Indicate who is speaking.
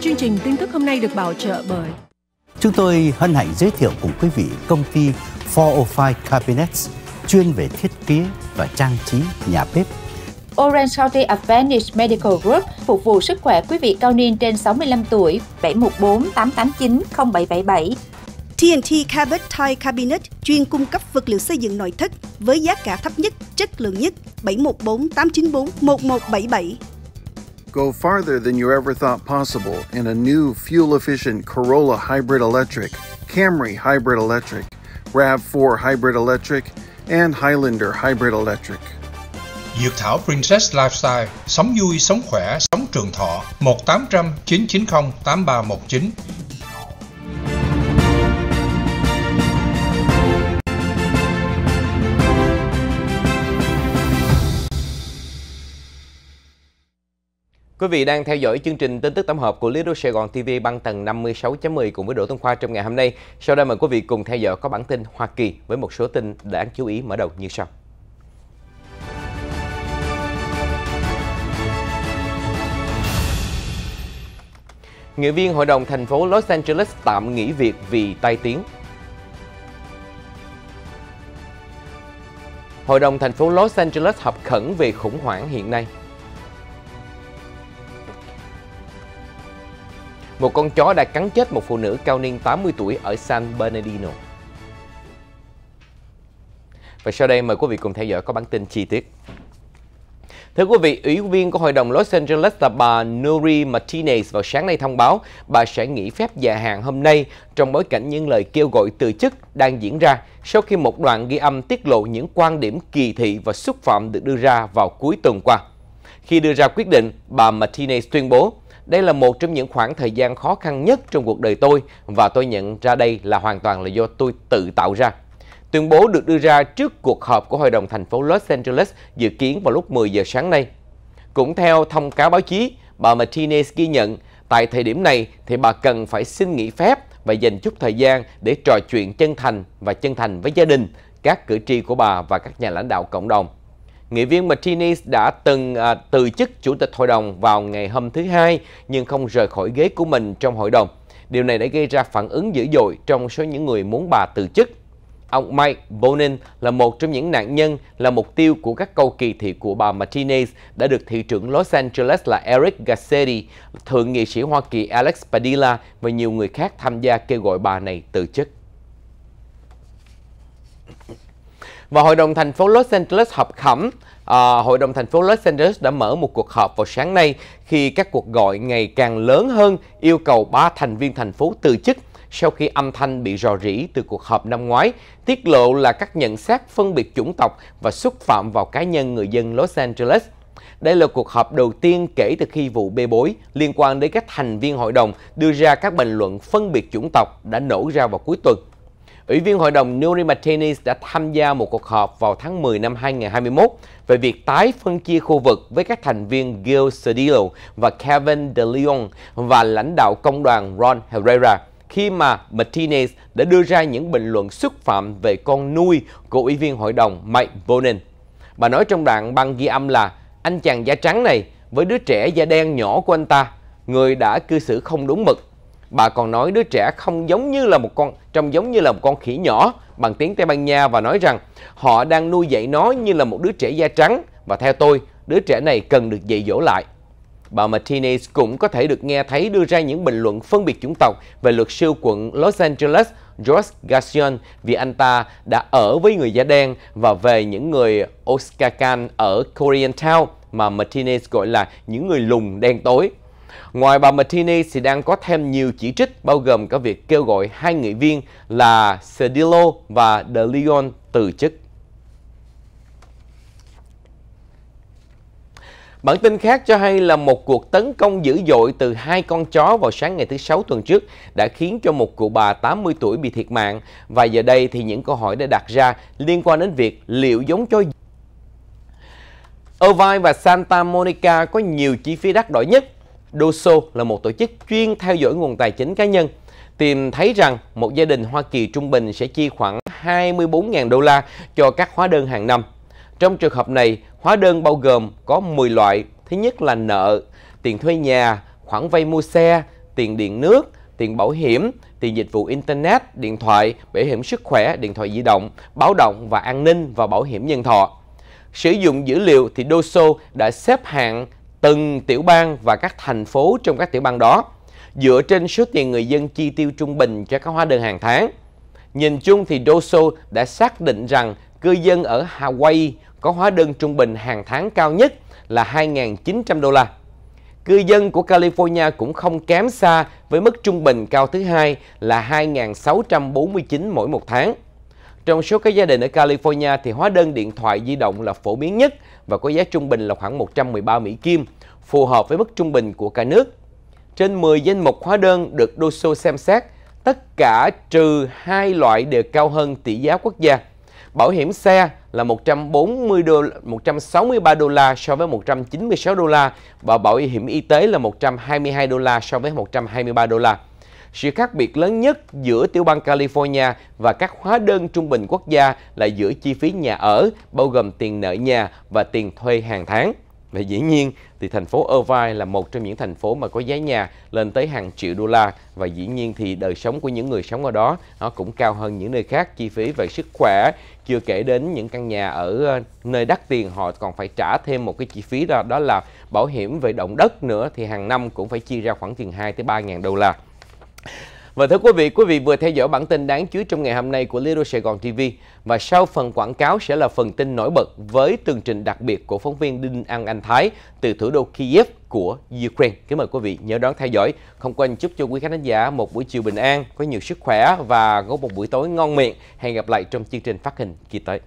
Speaker 1: Chương trình tin tức hôm nay được bảo trợ bởi
Speaker 2: Chúng tôi hân hạnh giới thiệu cùng quý vị công ty 405 Cabinets chuyên về thiết kế và trang trí nhà bếp.
Speaker 3: Orange County Advantage Medical Group phục vụ sức khỏe quý vị cao niên trên 65 tuổi 714 889 0777.
Speaker 4: TNT Cabot Tile Cabinet chuyên cung cấp vật liệu xây dựng nội thất với giá cả thấp nhất, chất lượng nhất 714 894 1177.
Speaker 5: Go farther than you ever thought possible in a new fuel efficient Corolla Hybrid Electric, Camry Hybrid Electric, RAV4 Hybrid Electric, and Highlander Hybrid Electric.
Speaker 6: Dược thảo Princess Lifestyle, sống vui, sống khỏe, sống trường thọ, 1800 990 8319.
Speaker 7: Quý vị đang theo dõi chương trình tin tức tổng hợp của Little Sài Gòn TV băng tầng 56.10 cùng với Đỗ Tân Khoa trong ngày hôm nay. Sau đây mời quý vị cùng theo dõi có bản tin Hoa Kỳ với một số tin đáng chú ý mở đầu như sau. Nghị viên Hội đồng thành phố Los Angeles tạm nghỉ việc vì tai tiếng. Hội đồng thành phố Los Angeles họp khẩn về khủng hoảng hiện nay. Một con chó đã cắn chết một phụ nữ cao niên 80 tuổi ở San Bernardino. Và sau đây mời quý vị cùng theo dõi có bản tin chi tiết. Thưa quý vị, Ủy viên của Hội đồng Los Angeles là bà Nuri Martinez vào sáng nay thông báo bà sẽ nghỉ phép dài hạn hôm nay trong bối cảnh những lời kêu gọi từ chức đang diễn ra sau khi một đoạn ghi âm tiết lộ những quan điểm kỳ thị và xúc phạm được đưa ra vào cuối tuần qua. Khi đưa ra quyết định, bà Martinez tuyên bố đây là một trong những khoảng thời gian khó khăn nhất trong cuộc đời tôi và tôi nhận ra đây là hoàn toàn là do tôi tự tạo ra. Tuyên bố được đưa ra trước cuộc họp của Hội đồng thành phố Los Angeles dự kiến vào lúc 10 giờ sáng nay. Cũng theo thông cáo báo chí, bà Martinez ghi nhận tại thời điểm này thì bà cần phải xin nghỉ phép và dành chút thời gian để trò chuyện chân thành và chân thành với gia đình, các cử tri của bà và các nhà lãnh đạo cộng đồng. Nghị viên Martinez đã từng à, từ chức chủ tịch hội đồng vào ngày hôm thứ Hai nhưng không rời khỏi ghế của mình trong hội đồng. Điều này đã gây ra phản ứng dữ dội trong số những người muốn bà từ chức. Ông Mike Bonin là một trong những nạn nhân là mục tiêu của các câu kỳ thị của bà Martinez đã được thị trưởng Los Angeles là Eric Garcetti, thượng nghị sĩ Hoa Kỳ Alex Padilla và nhiều người khác tham gia kêu gọi bà này từ chức. Và Hội đồng thành phố Los Angeles họp khẩn, à, Hội đồng thành phố Los Angeles đã mở một cuộc họp vào sáng nay khi các cuộc gọi ngày càng lớn hơn yêu cầu ba thành viên thành phố từ chức sau khi âm thanh bị rò rỉ từ cuộc họp năm ngoái, tiết lộ là các nhận xét phân biệt chủng tộc và xúc phạm vào cá nhân người dân Los Angeles. Đây là cuộc họp đầu tiên kể từ khi vụ bê bối liên quan đến các thành viên hội đồng đưa ra các bình luận phân biệt chủng tộc đã nổ ra vào cuối tuần. Ủy viên hội đồng Nuri Martinez đã tham gia một cuộc họp vào tháng 10 năm 2021 về việc tái phân chia khu vực với các thành viên Gil Cedillo và Kevin De Leon và lãnh đạo công đoàn Ron Herrera khi mà Martinez đã đưa ra những bình luận xúc phạm về con nuôi của Ủy viên hội đồng Mike Bonin. Bà nói trong đoạn băng ghi âm là anh chàng da trắng này với đứa trẻ da đen nhỏ của anh ta, người đã cư xử không đúng mực Bà còn nói đứa trẻ không giống như là một con trông giống như là một con khỉ nhỏ bằng tiếng Tây Ban Nha và nói rằng họ đang nuôi dạy nó như là một đứa trẻ da trắng và theo tôi, đứa trẻ này cần được dạy dỗ lại. Bà Martinez cũng có thể được nghe thấy đưa ra những bình luận phân biệt chủng tộc về luật sư quận Los Angeles George Gassion vì anh ta đã ở với người da đen và về những người Oaxacan ở Koreatown mà Martinez gọi là những người lùn đen tối. Ngoài bà Martini, thì đang có thêm nhiều chỉ trích bao gồm cả việc kêu gọi hai nghị viên là Cedillo và De Leon từ chức. Bản tin khác cho hay là một cuộc tấn công dữ dội từ hai con chó vào sáng ngày thứ Sáu tuần trước đã khiến cho một cụ bà 80 tuổi bị thiệt mạng và giờ đây thì những câu hỏi đã đặt ra liên quan đến việc liệu giống chó Irvine và Santa Monica có nhiều chi phí đắt đỏ nhất DOSO là một tổ chức chuyên theo dõi nguồn tài chính cá nhân, tìm thấy rằng một gia đình Hoa Kỳ trung bình sẽ chi khoảng 24.000 đô la cho các hóa đơn hàng năm. Trong trường hợp này, hóa đơn bao gồm có 10 loại. Thứ nhất là nợ, tiền thuê nhà, khoản vay mua xe, tiền điện nước, tiền bảo hiểm, tiền dịch vụ Internet, điện thoại, bảo hiểm sức khỏe, điện thoại di động, báo động và an ninh và bảo hiểm nhân thọ. Sử dụng dữ liệu thì DOSO đã xếp hạng từng tiểu bang và các thành phố trong các tiểu bang đó, dựa trên số tiền người dân chi tiêu trung bình cho các hóa đơn hàng tháng. Nhìn chung thì DOSO đã xác định rằng cư dân ở Hawaii có hóa đơn trung bình hàng tháng cao nhất là 2.900 đô la. Cư dân của California cũng không kém xa với mức trung bình cao thứ hai là 2.649 mỗi một tháng. Trong số các gia đình ở California thì hóa đơn điện thoại di động là phổ biến nhất và có giá trung bình là khoảng 113 Mỹ Kim, phù hợp với mức trung bình của cả nước. Trên 10 danh mục hóa đơn được DOSO xem xét, tất cả trừ hai loại đều cao hơn tỷ giá quốc gia. Bảo hiểm xe là 140 đô 163 đô la so với 196 đô la và bảo hiểm y tế là 122 đô la so với 123 đô la. Sự khác biệt lớn nhất giữa tiểu bang California và các hóa đơn trung bình quốc gia là giữa chi phí nhà ở, bao gồm tiền nợ nhà và tiền thuê hàng tháng. Và dĩ nhiên thì thành phố Irvine là một trong những thành phố mà có giá nhà lên tới hàng triệu đô la và dĩ nhiên thì đời sống của những người sống ở đó nó cũng cao hơn những nơi khác chi phí về sức khỏe chưa kể đến những căn nhà ở ờ, nơi đắt tiền họ còn phải trả thêm một cái chi phí đó đó là bảo hiểm về động đất nữa thì hàng năm cũng phải chi ra khoảng tiền 2 tới 3 ngàn đô la. Và thưa quý vị, quý vị vừa theo dõi bản tin đáng chú ý trong ngày hôm nay của Little Sài Gòn TV và sau phần quảng cáo sẽ là phần tin nổi bật với tường trình đặc biệt của phóng viên Đinh An Anh Thái từ thủ đô Kiev của Ukraine. Kính mời quý vị nhớ đón theo dõi. Không quên chúc cho quý khán giả một buổi chiều bình an, có nhiều sức khỏe và có một buổi tối ngon miệng. Hẹn gặp lại trong chương trình phát hình kỳ tới.